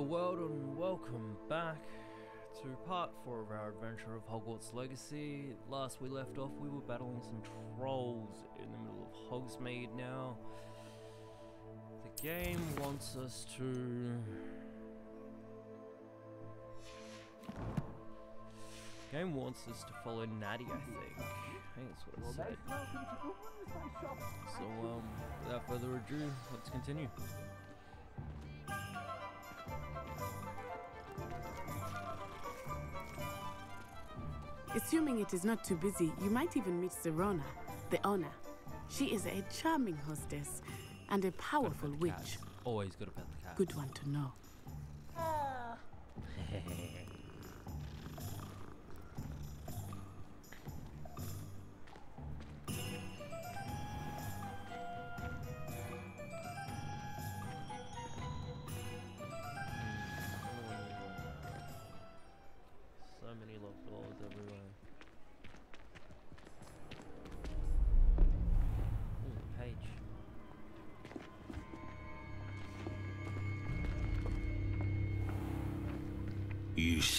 Hello world and welcome back to part 4 of our adventure of Hogwarts Legacy. Last we left off we were battling some trolls in the middle of Hogsmeade now. The game wants us to... game wants us to follow Natty I think. I think that's what it said. So um, without further ado, let's continue. Assuming it is not too busy, you might even meet Sirona, the owner. She is a charming hostess and a powerful witch. Always gotta pet the cat. Good one to know. Ah.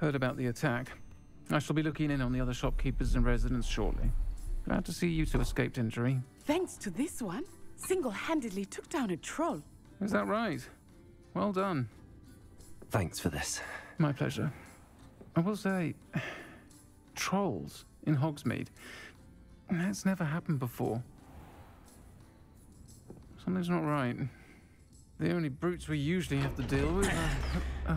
Heard about the attack. I shall be looking in on the other shopkeepers and residents shortly. Glad to see you two escaped injury. Thanks to this one, single-handedly took down a troll. Is that right? Well done. Thanks for this. My pleasure. I will say, trolls in Hogsmeade. That's never happened before. Something's not right. The only brutes we usually have to deal with are. Uh, uh,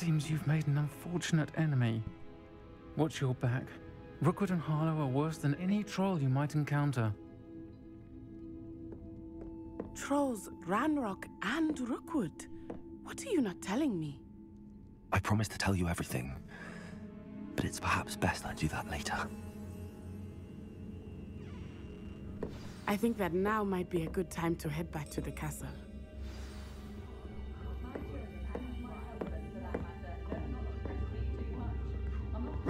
Seems you've made an unfortunate enemy. Watch your back. Rookwood and Harlow are worse than any troll you might encounter. Trolls, Ranrock, and Rookwood. What are you not telling me? I promise to tell you everything. But it's perhaps best I do that later. I think that now might be a good time to head back to the castle.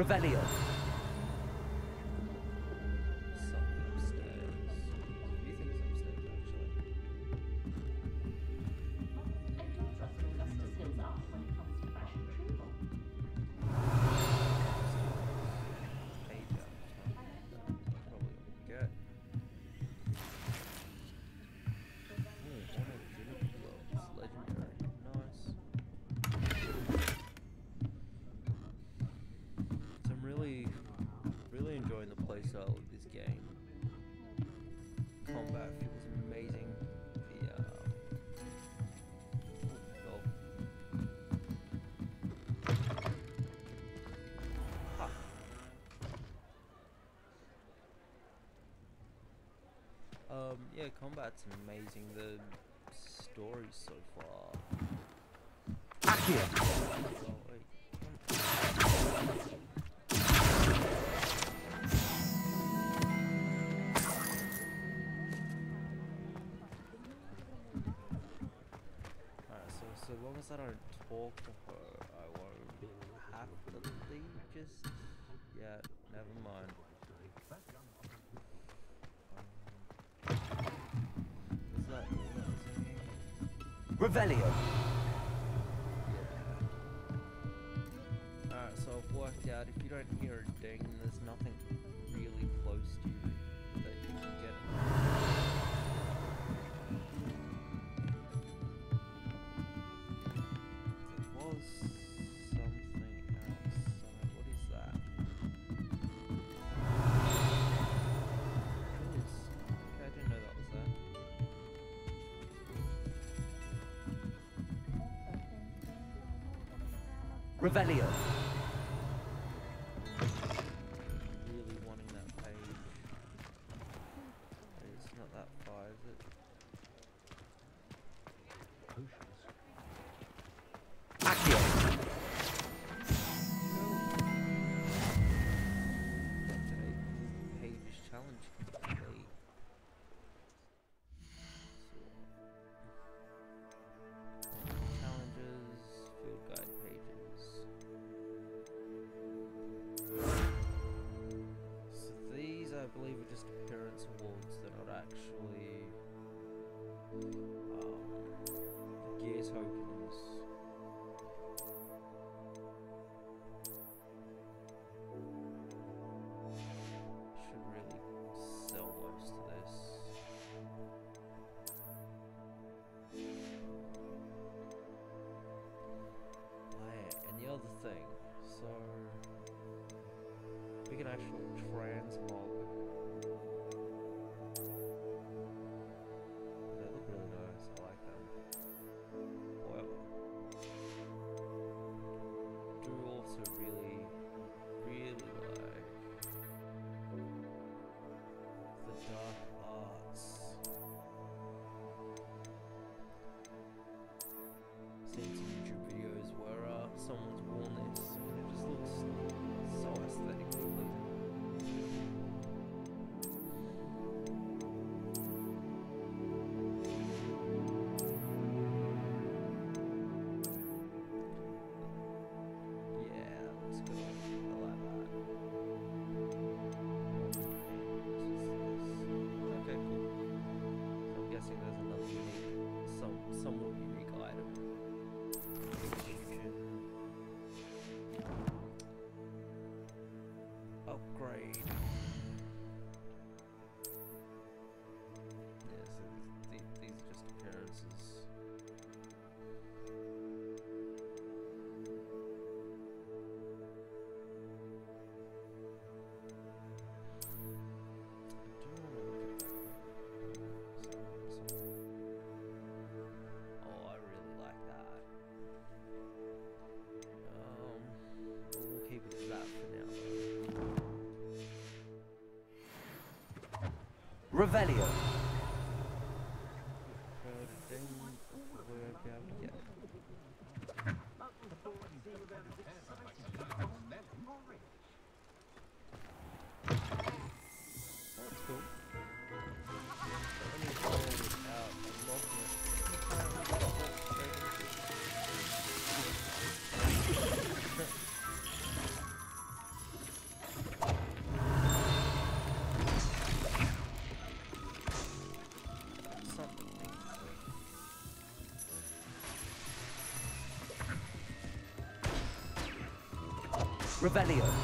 Revelio. Um, yeah, combat's amazing. The story so far. Oh, Accurate. so long as I don't talk to her, I won't be happily leave. Just, yeah. Revelio. Alright, so watch out if you don't hear a ding it. Revelio. Revelio.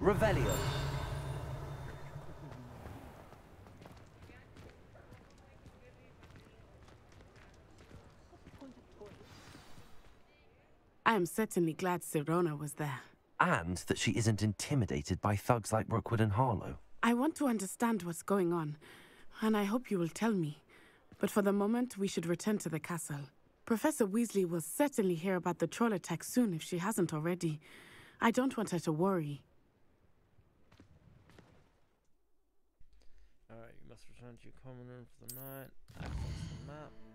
Revelio. I am certainly glad Sirona was there. And that she isn't intimidated by thugs like Rookwood and Harlow. I want to understand what's going on, and I hope you will tell me. But for the moment, we should return to the castle. Professor Weasley will certainly hear about the troll attack soon if she hasn't already. I don't want her to worry. Alright, you must return to your common room for the night. Access the map.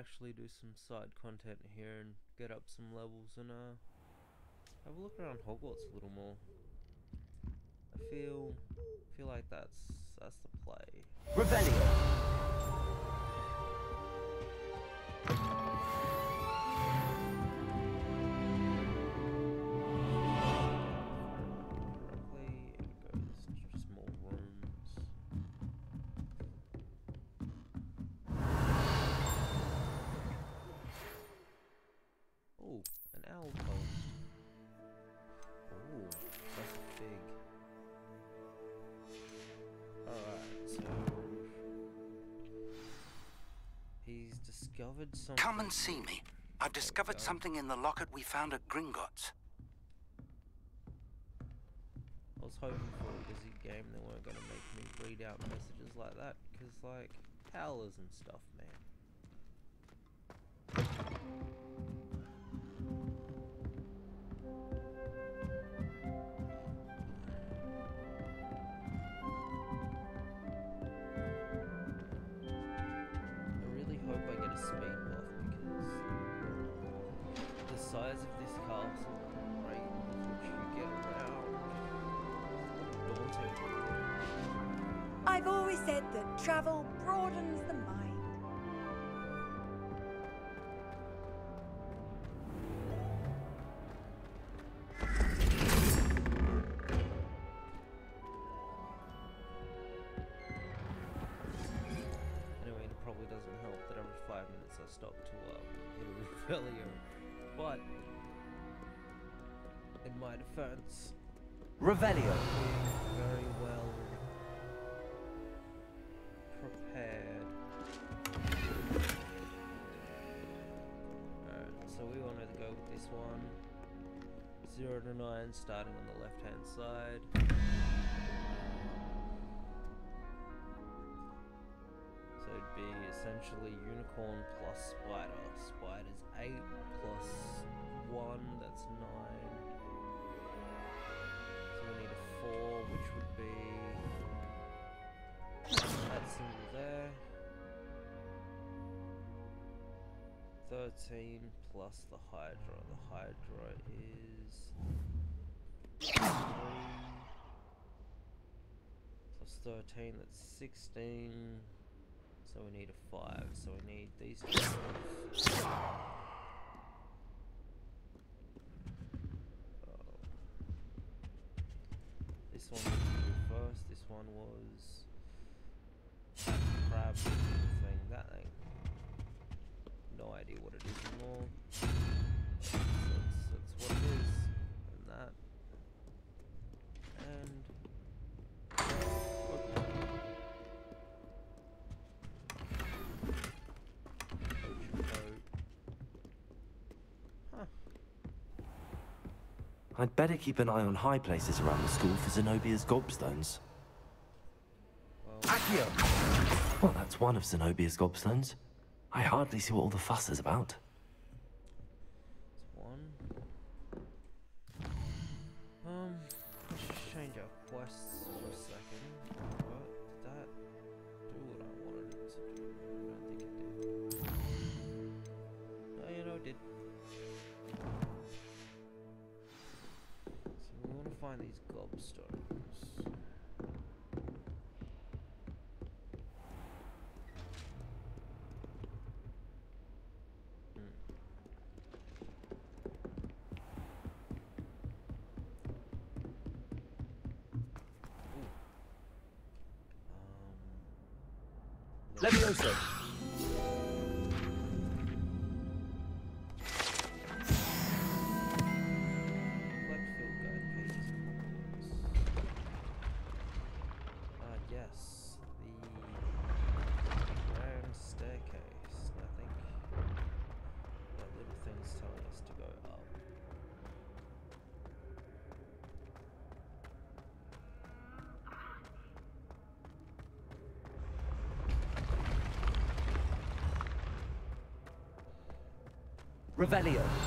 Actually do some side content here and get up some levels and uh have a look around Hogwarts a little more. I feel feel like that's that's the play. Revelio. Discovered something. Come and see me. I've discovered something in the locket we found at Gringotts. I was hoping for a busy game they weren't gonna make me read out messages like that, because like howlers and stuff, Revelio. But, in my defense, Revelio. being very well prepared. Alright, so we wanted to go with this one. 0 to 9 starting on the left hand side. Essentially unicorn plus spider. Spider's 8 plus 1, that's 9. So we need a 4, which would be that symbol there. 13 plus the Hydra. The Hydra is 3 plus 13, that's 16. So we need a 5. So we need these two. Oh. This one was first. This one was crab I'd better keep an eye on high places around the school for Zenobia's gobstones. Well, Well, that's one of Zenobia's gobstones. I hardly see what all the fuss is about. Find these gobstones. Um, Revelio!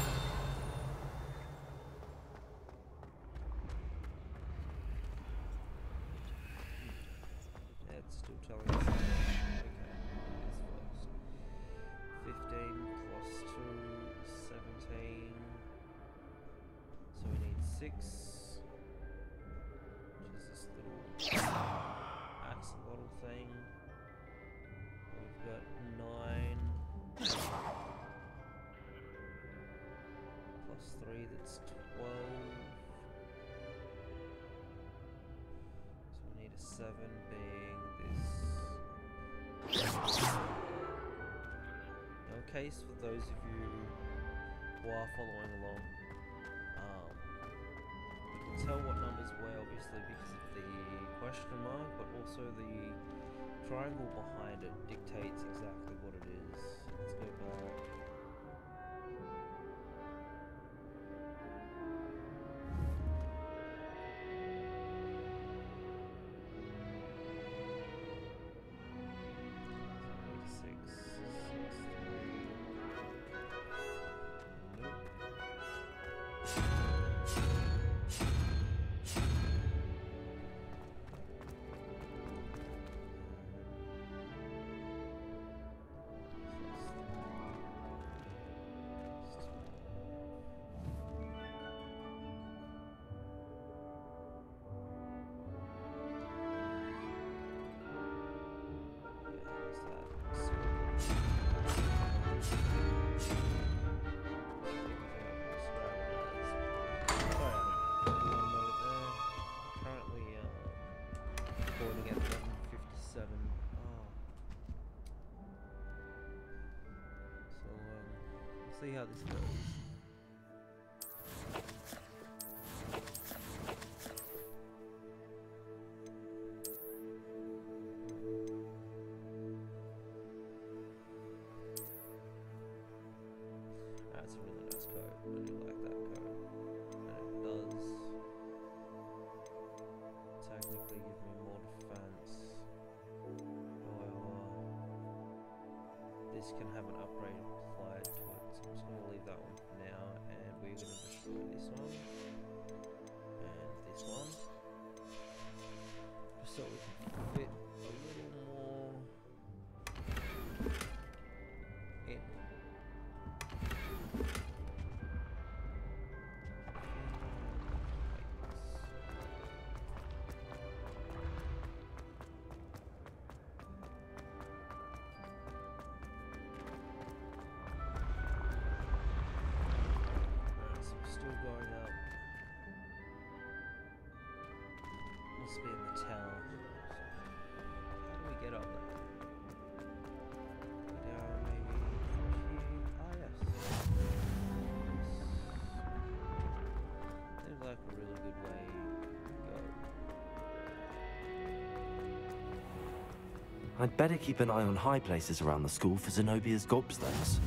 Seven being this. No case for those of you who are following along. Um, you can tell what numbers were obviously because of the question mark, but also the triangle behind it dictates exactly what it is. Let's go back. More defense. However, this can have an upgrade like a really good way to go. I'd better keep an eye on high places around the school for Zenobia's gobstones.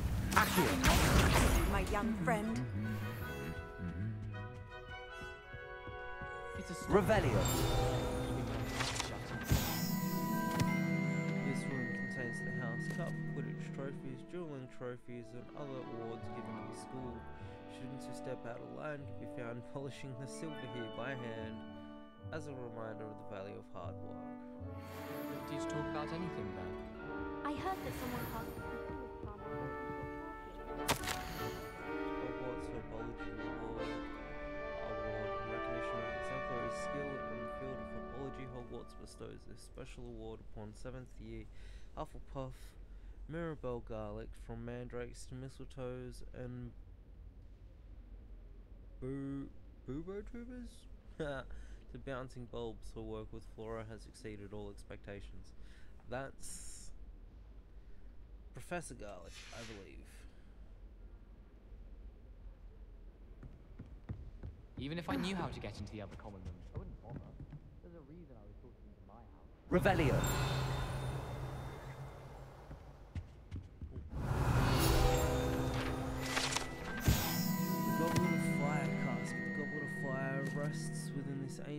My young friend. Revelio. Students who step out of line can be found polishing the silver here by hand as a reminder of the value of hard work. Did you talk about anything then? I heard that someone passed the Cthulhu's palm Hogwarts Herbology Award. Award in recognition of exemplary skill in the field of herbology. Hogwarts bestows this special award upon seventh year Hufflepuff Mirabel Garlick from mandrakes to mistletoes and boo boobo tubers to bouncing bulbs. Her work with Flora has exceeded all expectations. That's Professor Garlick, I believe. Even if I knew how to get into the other common rooms, I wouldn't bother. There's a reason I was talking into my house. Revelio.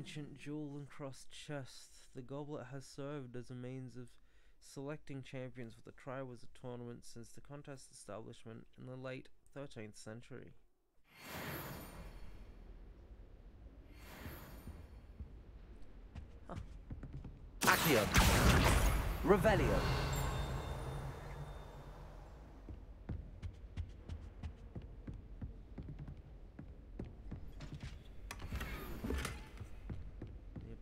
Ancient jewel encrusted chest. The goblet has served as a means of selecting champions for the Triwizard tournament since the contest establishment in the late 13th century. Accio. Revelio.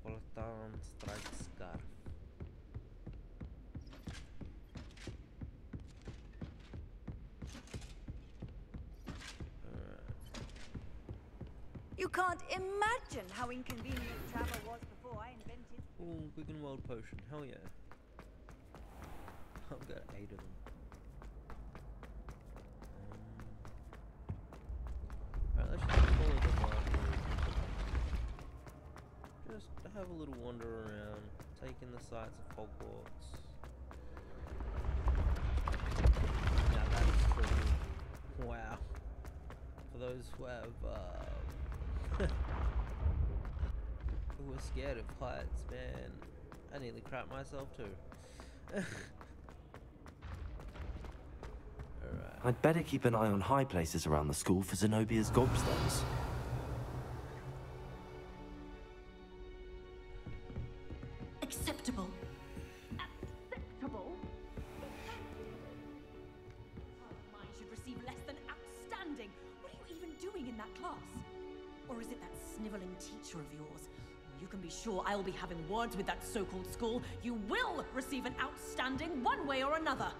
Neapolitan strike scarf. Alright. You can't imagine how inconvenient travel was before I invented. Ooh, Quicken World Potion, hell yeah. I've got eight of them. Um, just have a little wander around, take in the sights of Hogwarts. Now that is. Wow. For those who have, uh, who are scared of heights, man. I nearly crap myself too. Alright. I'd better keep an eye on high places around the school for Zenobia's gobstones. Be having with that so-called school. You will receive an outstanding one way or another.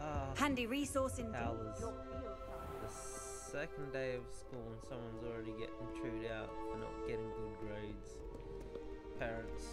Ah, Handy resource indeed. Howlers. Your field guide. the second day of school and someone's already getting chewed out for not getting good grades. Parents.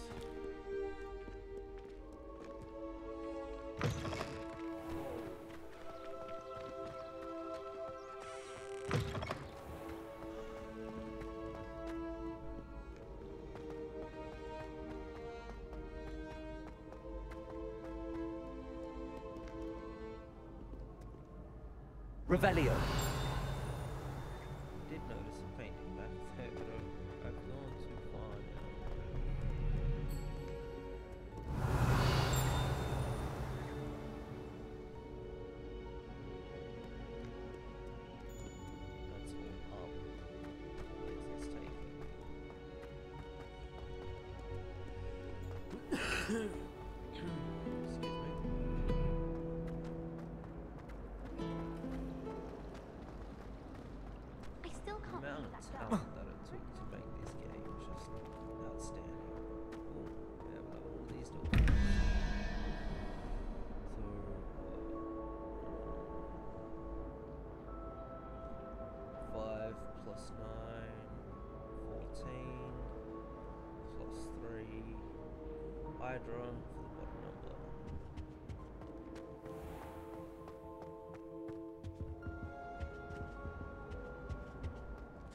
Hydra for the bottom number.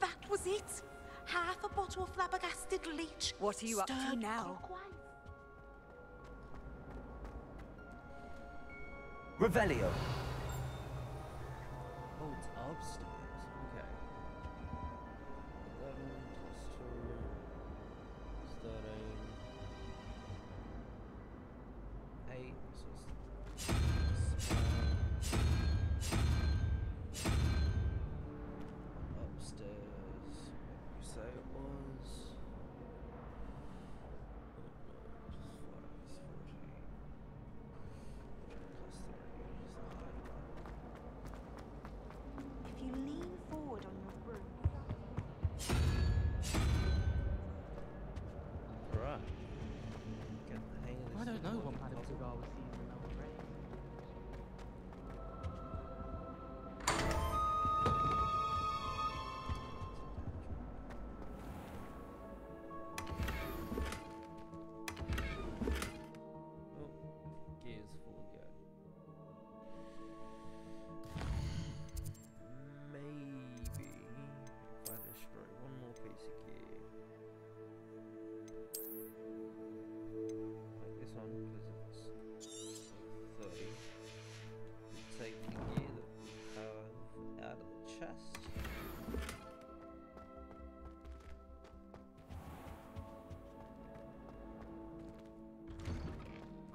That was it? Half a bottle of flabbergasted leech. What are you up to now? clockwise. Revelio.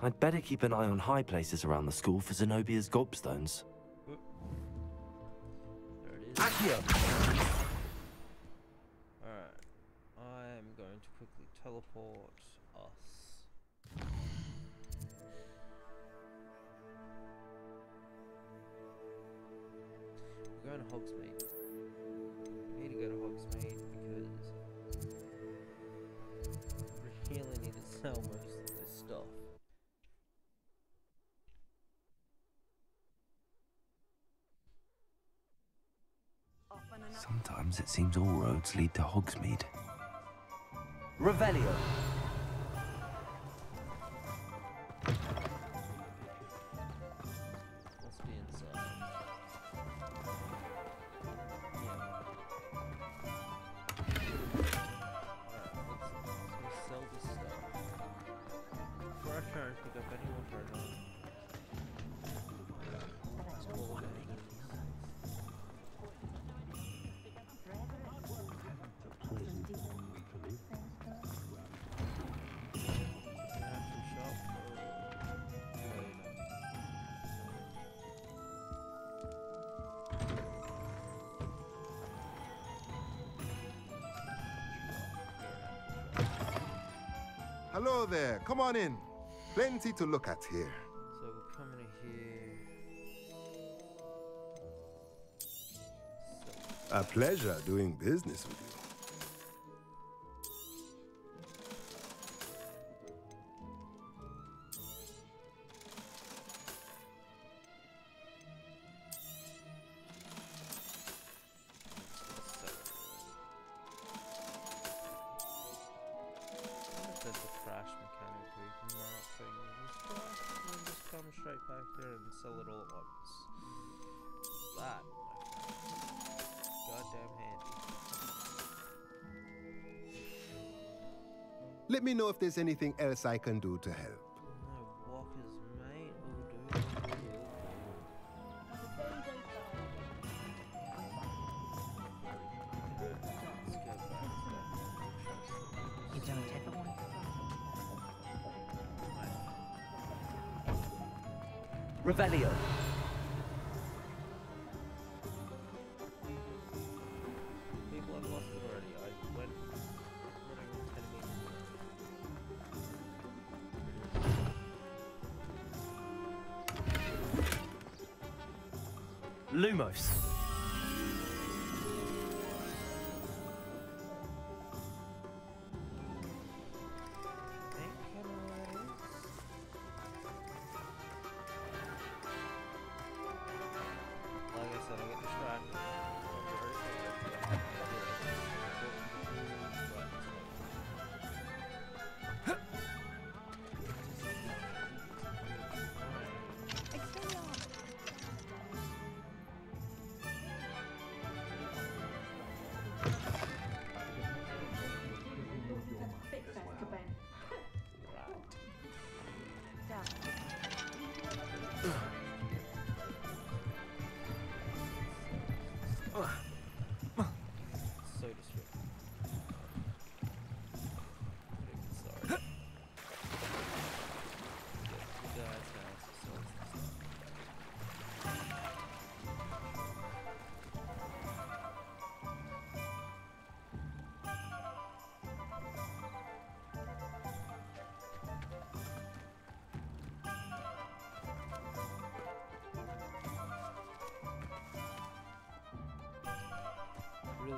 I'd better keep an eye on high places around the school for Zenobia's gobstones. There it is. it seems all roads lead to Hogsmeade. Revelio. there. Come on in. Plenty to look at here. So we'll come in here. A pleasure doing business with you. there and sell it all at once. That, goddamn handy. Let me know if there's anything else I can do to help.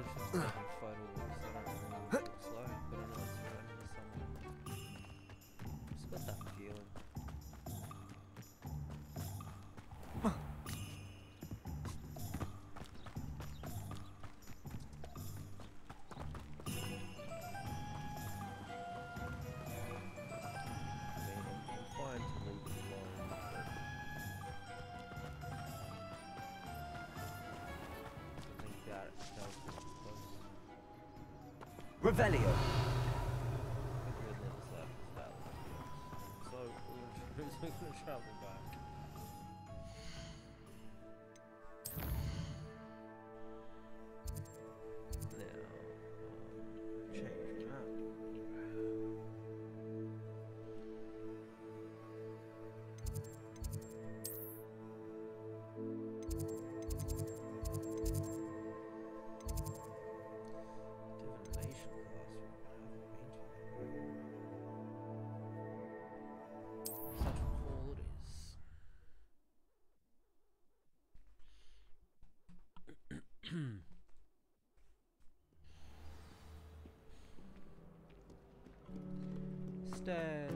really sounds like fuddled. Revelio. So we're gonna travel back. Stairs.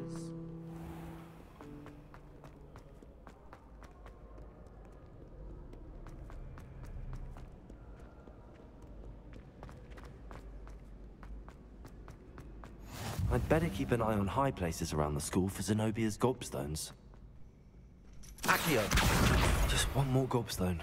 I'd better keep an eye on high places around the school for Zenobia's gobstones. Accio! Just one more gobstone.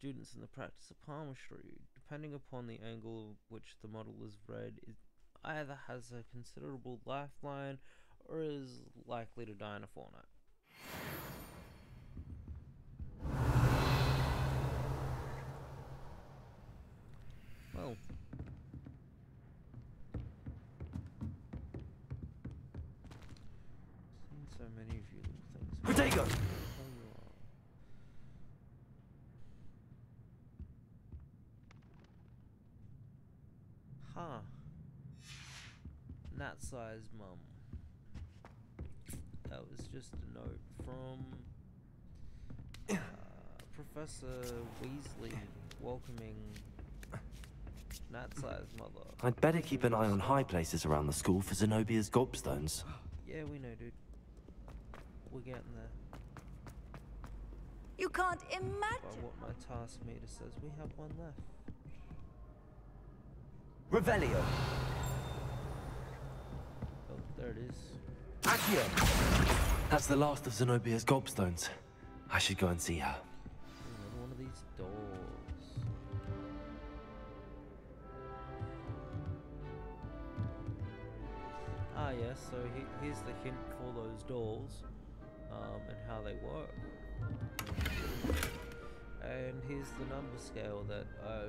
Students in the practice of palmistry. Depending upon the angle which the model is read, it either has a considerable lifeline or is likely to die in a fortnight. Well, seen so many of you little things. Protego! Oh, you are. Huh. Nat size mum. That was just a note from uh, Professor Weasley welcoming Nat size mother. I'd better keep an eye on high places around the school for Zenobia's gobstones. Yeah, we know, dude. We're getting there. You can't imagine. By imagine. what my task meter says, we have one left. Revelio. There it is. Accio! That's the last of Zenobia's gobstones. I should go and see her. Another one of these doors. Ah, yes, so he, here's the hint for those doors um, and how they work. And here's the number scale that I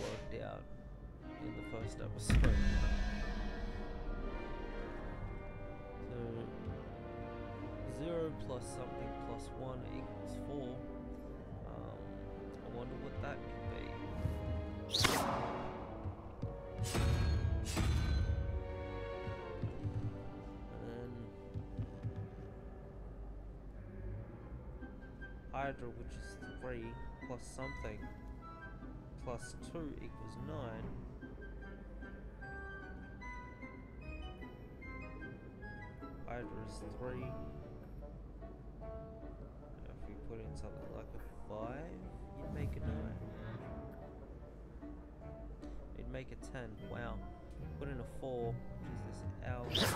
worked out in the first episode. 0 plus something plus 1 equals 4. Um, I wonder what that could be. Hydra, which is 3 plus something plus 2 equals 9. Hydra is 3. If you put in something like a 5, you'd make a 9. You'd make a 10. Wow. Put in a 4, which is this L. It's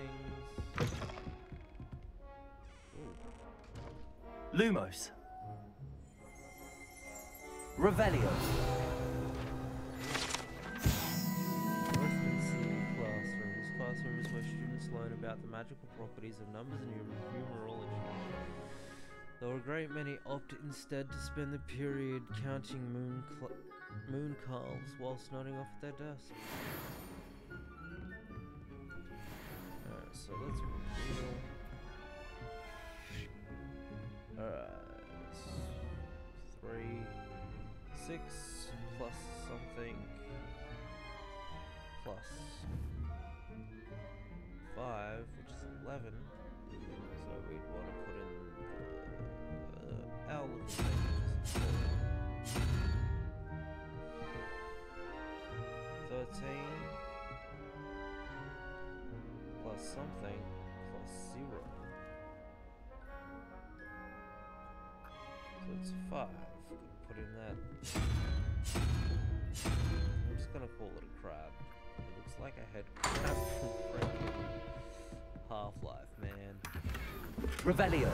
paintings. Ooh. Lumos. Revelio. Westminster Classroom. This classroom is where students learn about the magical properties of numbers and num- numerology. Though a great many opt instead to spend the period counting moon cl- moon calves whilst nodding off at their desk. So let's reveal. Uh, Alright. Three, six, plus something plus 5, which is 11. Something plus 0. So it's 5. Put in that. I'm just gonna call it a crab. It looks like a head crab from freaking Half-Life, man. Revelio.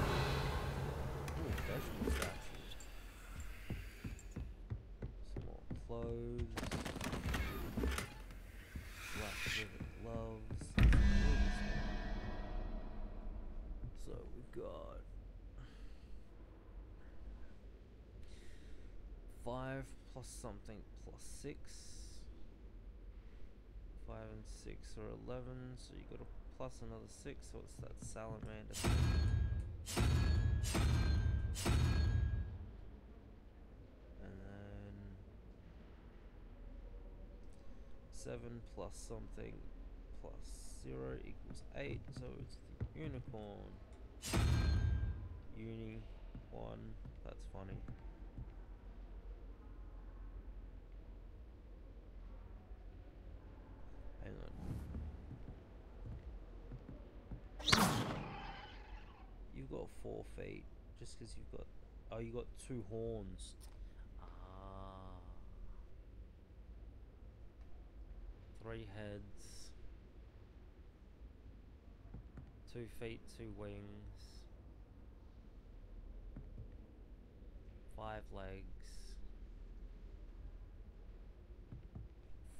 Ooh. Some more clothes. 5 plus something plus 6. 5 and 6 are 11, so you got a plus another 6, so it's that salamander. And then 7 plus something plus 0 equals 8, so it's the unicorn. Uni 1, that's funny. Feet, just because you've got. Oh, you got two horns. Ah. Three heads. Two feet, two wings. Five legs.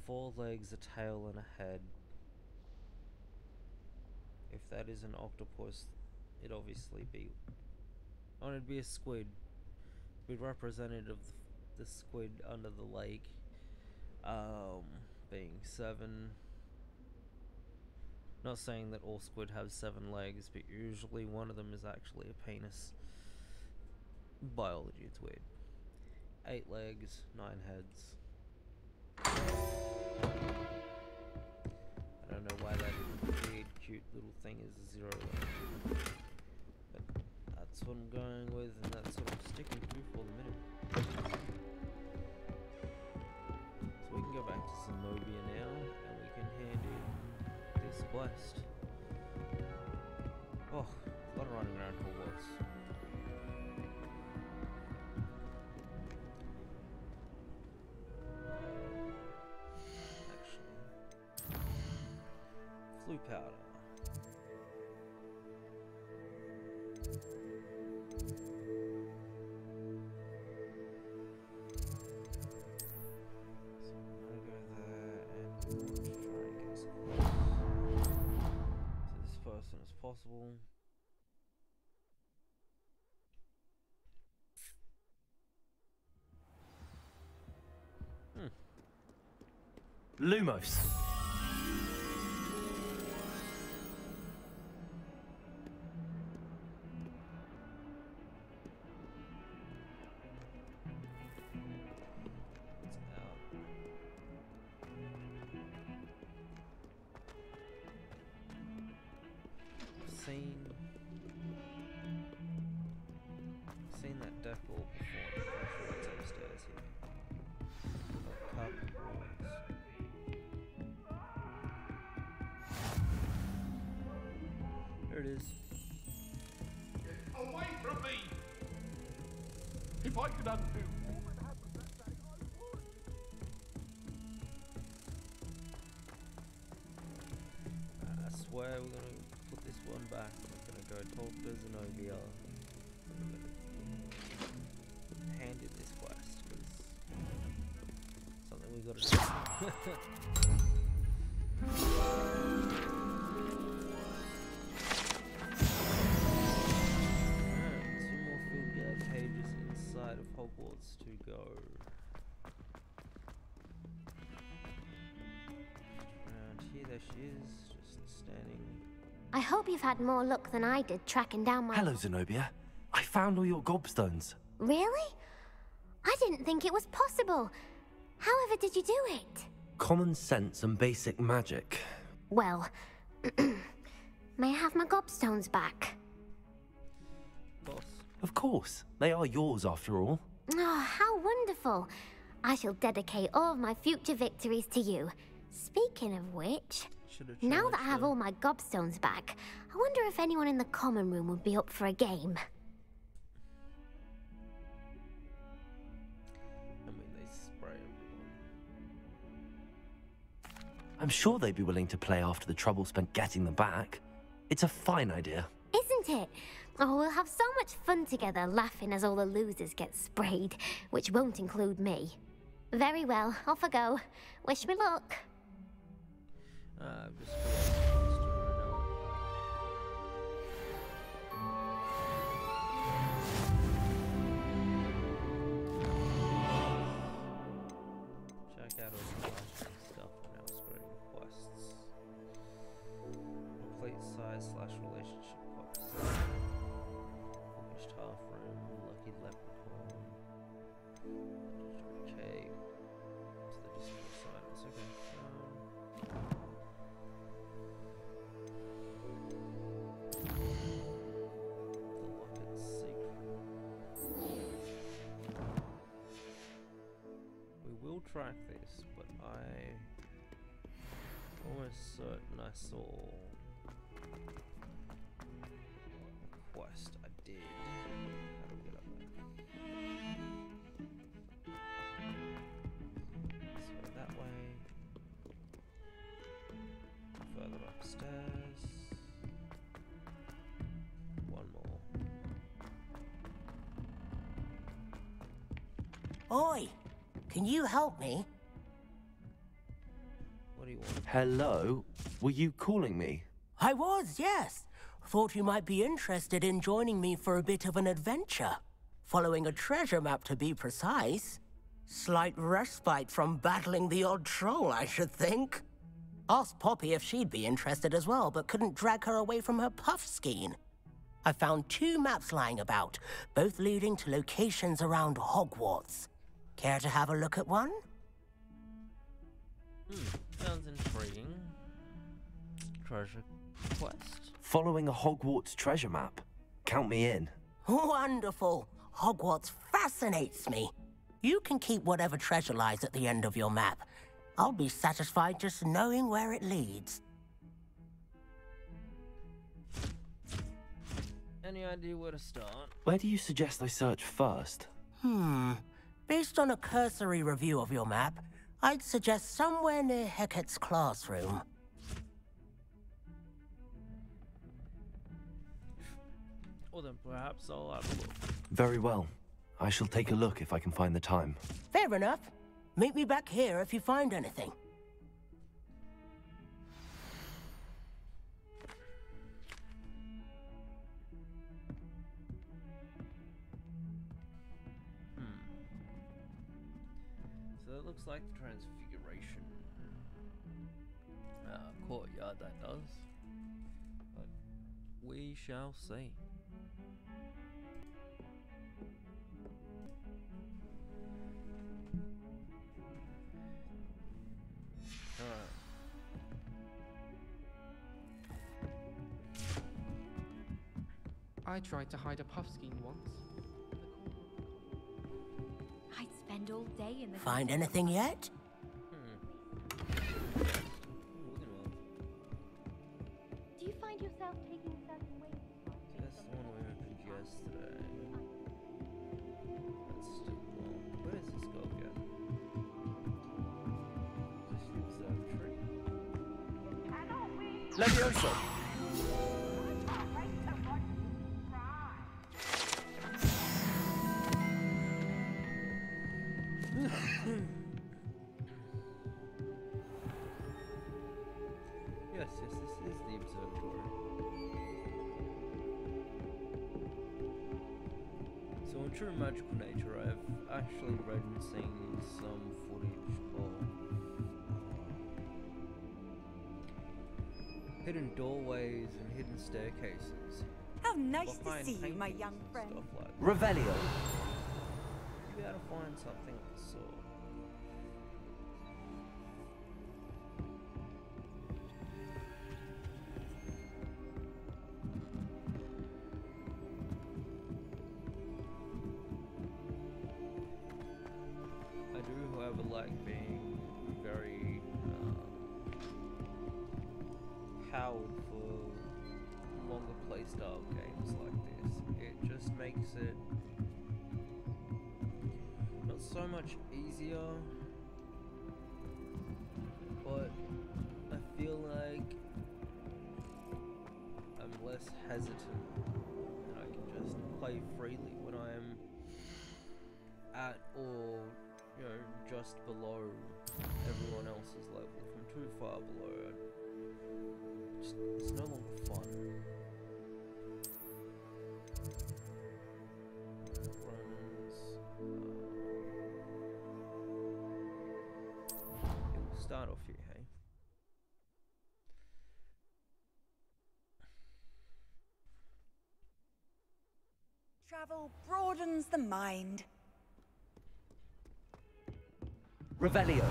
Four legs, a tail, and a head. If that is an octopus, it'd obviously be. Oh, it'd be a squid. Be representative of the squid under the lake. Um, being seven. Not saying that all squid have seven legs, but usually one of them is actually a penis. Biology, it's weird. Eight legs, nine heads. I don't know why that weird, cute little thing is zero leg. That's what I'm going with, and that's what I'm sticking to for the minute. So we can go back to Zenobia now, and we can hand in this quest. Oh, a lot of running around Hogwarts. Actually, Floo powder. Lumos. I we're gonna put this one back. We're gonna go talk to. We're hand in this quest because something we gotta do. Two more field guide pages inside of Hogwarts to go. Hope you've had more luck than I did tracking down my. Hello, Zenobia. I found all your gobstones. Really? I didn't think it was possible. However did you do it? Common sense and basic magic. Well, may I have my gobstones back? Of course. They are yours after all. Oh, how wonderful. I shall dedicate all of my future victories to you. Speaking of which, now that I have all my gobstones back, I wonder if anyone in the common room would be up for a game. I mean, they spray everyone. I'm sure they'd be willing to play after the trouble spent getting them back. It's a fine idea. Isn't it? Oh, we'll have so much fun together laughing as all the losers get sprayed, which won't include me. Very well, off I go. Wish me luck. Uh, almost certain I saw a quest I did. That way. Further upstairs. One more. Oi! Can you help me? Hello? Were you calling me? I was, yes. Thought you might be interested in joining me for a bit of an adventure. Following a treasure map, to be precise. Slight respite from battling the odd troll, I should think. Asked Poppy if she'd be interested as well, but couldn't drag her away from her Puffskein. I found two maps lying about, both leading to locations around Hogwarts. Care to have a look at one? Hmm, sounds intriguing. Treasure quest? Following a Hogwarts treasure map. Count me in. Wonderful. Hogwarts fascinates me. You can keep whatever treasure lies at the end of your map. I'll be satisfied just knowing where it leads. Any idea where to start? Where do you suggest I search first? Hmm. Based on a cursory review of your map, I'd suggest somewhere near Hecat's classroom. Well then perhaps I'll have a look. Very well. I shall take a look if I can find the time. Fair enough. Meet me back here if you find anything. Like the transfiguration uh, courtyard that does. But we shall see. I tried to hide a Puffskein once. Spend all day in the Find anything yet? Hmm. Do you find yourself taking certain ways? That's the one we opened yesterday. That's still long. Where this go again? This is the observatory. Levioso! Hidden doorways and hidden staircases. How nice to see you, my young friend. Like. Revelio. You gotta find something of the sort. Travel broadens the mind. Revelio.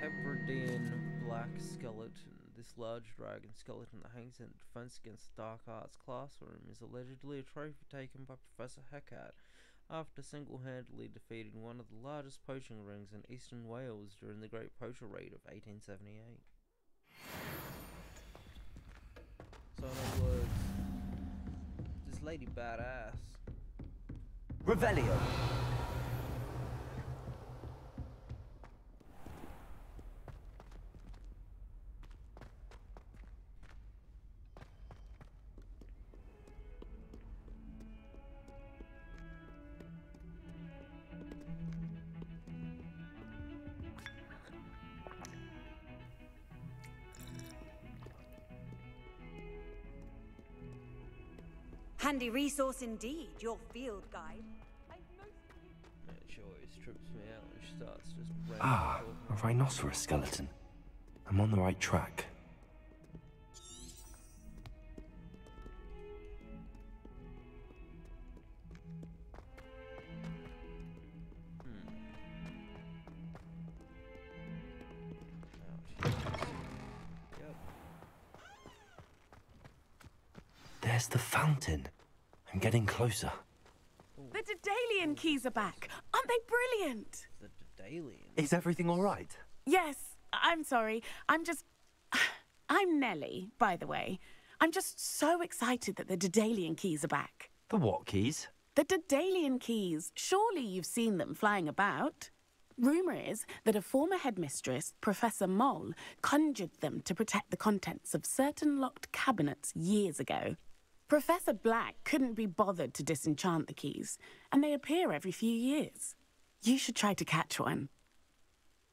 Hebridean Black Skeleton. This large dragon skeleton that hangs in defense against the Dark Arts classroom is allegedly a trophy taken by Professor Hecat after single-handedly defeating one of the largest poaching rings in eastern Wales during the Great Poacher Raid of 1878. So in other words, this lady badass. Revelio. Handy resource indeed, your field guide. She always trips me out when starts just Ah, a rhinoceros skeleton. I'm on the right track. Getting closer. The Daedalian keys are back. Aren't they brilliant? The Daedalian. Is everything all right? Yes, I'm sorry. I'm just. I'm Nellie, by the way. I'm just so excited that the Daedalian keys are back. The what keys? The Daedalian keys. Surely you've seen them flying about. Rumour is that a former headmistress, Professor Moll, conjured them to protect the contents of certain locked cabinets years ago. Professor Black couldn't be bothered to disenchant the keys, and they appear every few years. You should try to catch one.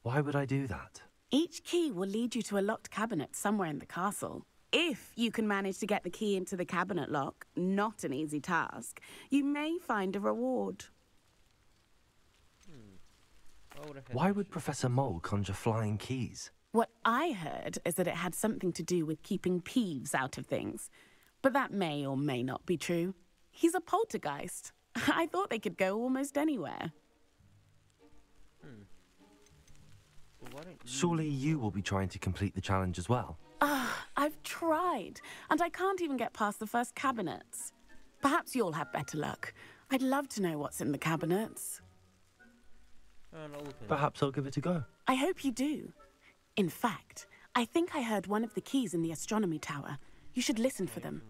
Why would I do that? Each key will lead you to a locked cabinet somewhere in the castle. If you can manage to get the key into the cabinet lock, not an easy task, you may find a reward. Why would, Why would Professor Mole conjure flying keys? What I heard is that it had something to do with keeping Peeves out of things. But that may or may not be true. He's a poltergeist. I thought they could go almost anywhere. Hmm. Well, why don't you... Surely you will be trying to complete the challenge as well. Ah, I've tried, and I can't even get past the first cabinets. Perhaps you'll have better luck. I'd love to know what's in the cabinets. No, look at it. Perhaps I'll give it a go. I hope you do. In fact, I think I heard one of the keys in the astronomy tower. You should listen for them.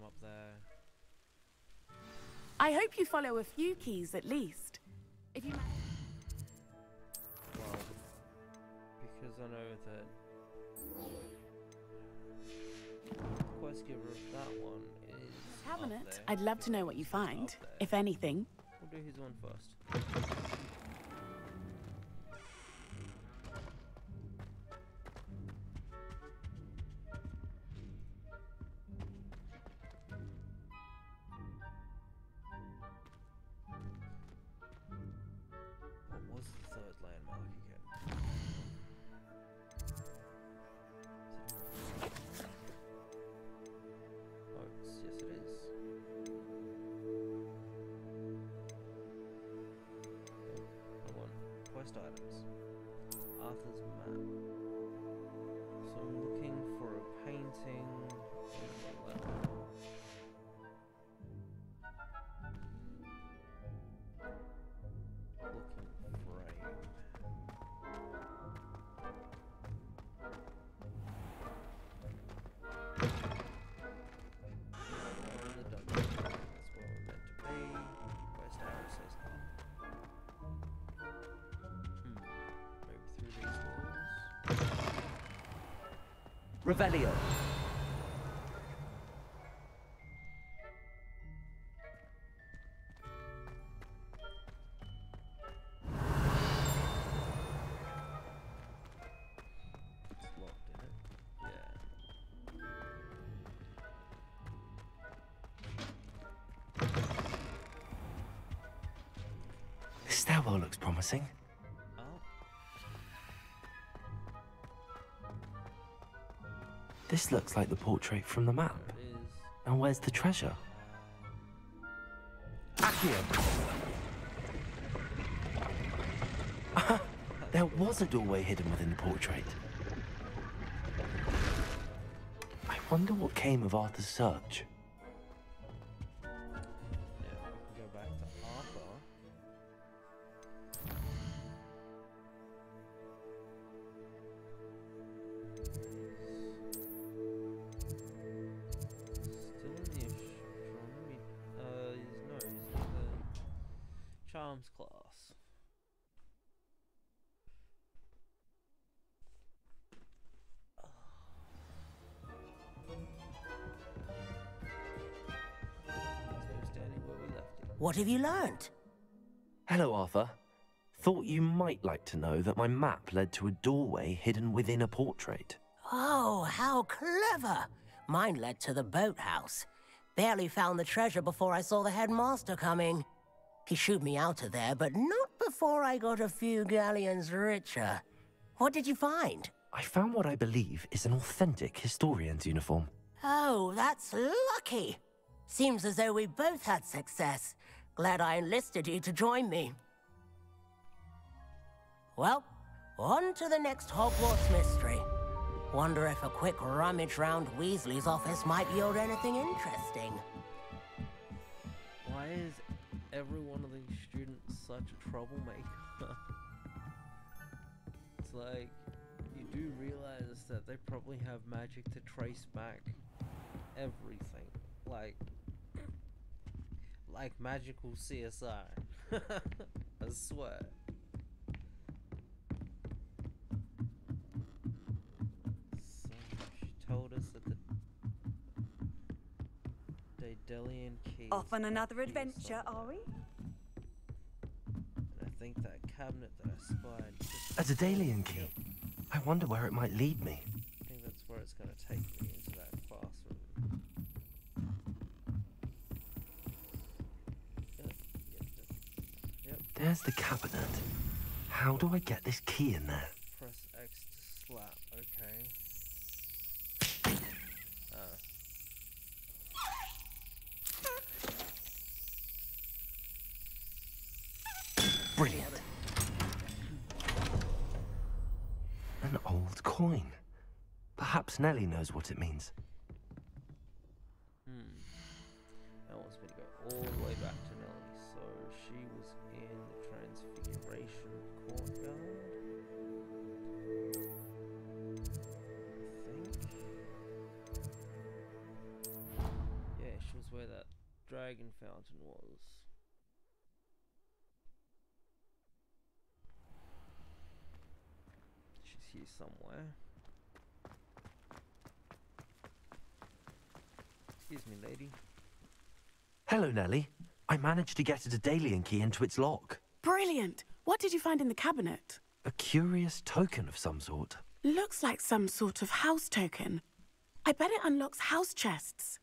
From up there. I hope you follow a few keys at least. If you. Well, because I know that quest giver of that one is Cabinet. I'd love to know what you find, if anything. We'll do his one first. First items. Arthur's map. Revelio. Looks like the portrait from the map. Now where's the treasure? Accio! there was a doorway hidden within the portrait. I wonder what came of Arthur's search. What have you learnt? Hello, Arthur. Thought you might like to know that my map led to a doorway hidden within a portrait. Oh, how clever! Mine led to the boathouse. Barely found the treasure before I saw the headmaster coming. He shooed me out of there, but not before I got a few galleons richer. What did you find? I found what I believe is an authentic historian's uniform. Oh, that's lucky. Seems as though we both had success. Glad I enlisted you to join me. Well, on to the next Hogwarts mystery. Wonder if a quick rummage round Weasley's office might yield anything interesting. Why is every one of these students such a troublemaker? it's like, you do realize that they probably have magic to trace back everything. Like, like magical CSI. I swear. So she told us that the Daedalian key. Off on another adventure, are we? And I think that cabinet that I spied. just- A Daedalian key. I wonder where it might lead me. I think that's where it's gonna take me into that classroom. Yep, yep, yep, yep. There's the cabinet. How do I get this key in there? Press X to slap. Okay. Ah. Brilliant. An old coin. Perhaps Nellie knows what it means. Somewhere. Excuse me, lady. Hello, Nellie. I managed to get a Daedalian key into its lock. Brilliant! What did you find in the cabinet? A curious token of some sort. Looks like some sort of house token. I bet it unlocks house chests.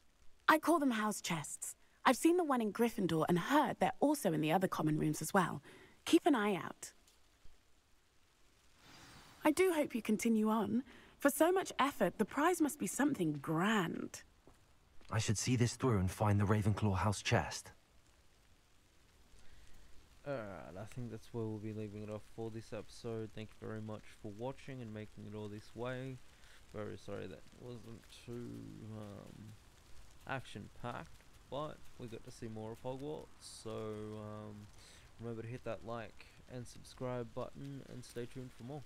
I call them house chests. I've seen the one in Gryffindor and heard they're also in the other common rooms as well. Keep an eye out. I do hope you continue on. For so much effort, the prize must be something grand. I should see this through and find the Ravenclaw house chest. Alright, I think that's where we'll be leaving it off for this episode. Thank you very much for watching and making it all this way. Very sorry that wasn't too um, action packed, but we got to see more of Hogwarts. So um, remember to hit that like and subscribe button and stay tuned for more.